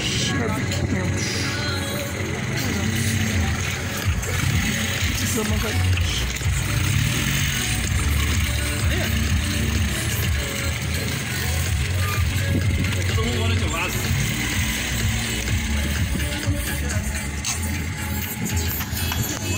Shit, bitmiyormuş. Zaman kaybetmiş.